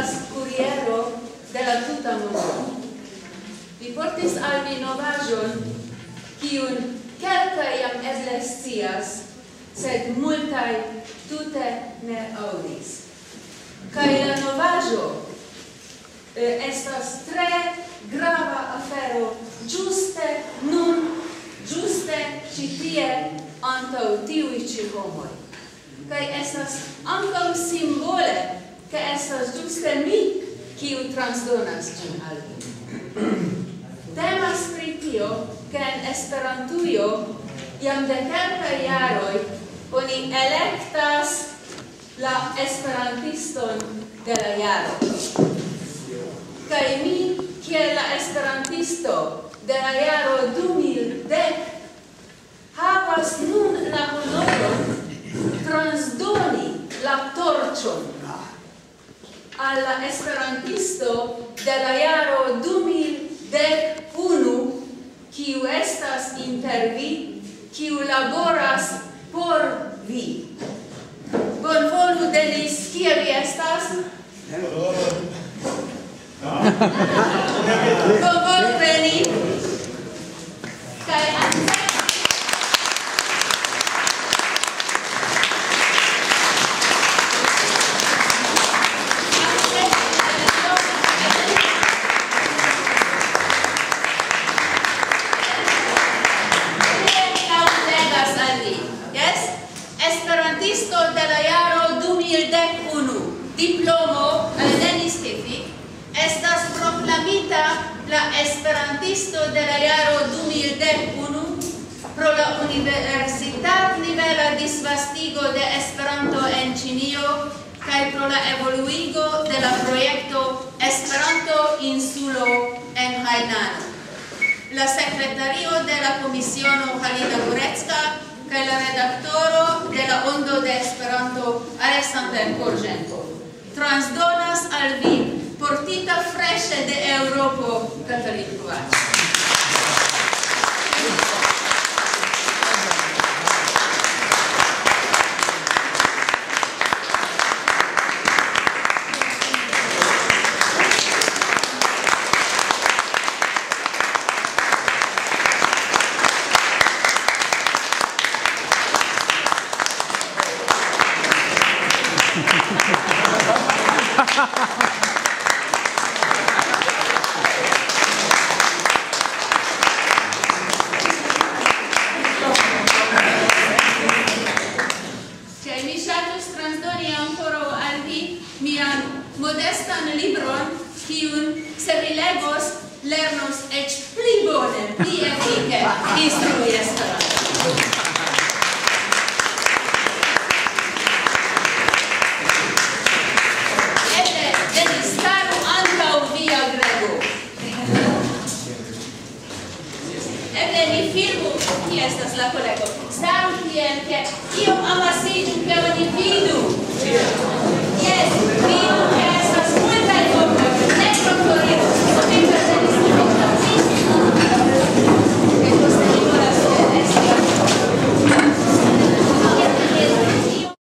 estas kuriero de la tuta mondo. Li portis al mi novaĵon kiun kelkaj jam eble scias, sed multaj tute ne aŭdis. Kaj la novaĵo eh, estas tre grava afero ĝuste nun giuste ci tie antau tiui ci homoi. Kai estas ancau simbolo che estas giuste mi kiu transdonas gin al vi temas pri tio che en Esperantujo iam de kelkaj jaroj oni elektas la esperantiston de la jaro. Kaj mi kiel la esperantisto de la jaro 2010 havas nun la honoron transdoni la torĉon al esperantisto de la jaro 2011 kiu estas inter vi kiu laboras por vi. Bonvolu denis kie vi estas? Bonvolu veni kaj finalisto de la jaro 2011 diplomo al Denis Tifi estas proclamita la esperantisto de la jaro 2011 pro la universitat nivela disvastigo de Esperanto en Cinio kaj pro la evoluigo de la projekto Esperanto Insulo en Hainan. La sekretario de la komisiono Halina Gurecka kaj la redakto ondo de Esperanto Alexander Korženko. Transdonas al vi portita fresce de Eŭropo katolikova. Kaj mi ŝatus transdoni ankoraŭ mian modestan libron, lernos eĉ pli bone, pli efike instrui. Eble ni filmu, ki estas la kolego. Staru tien, ke iom amasiĝu, ke oni vidu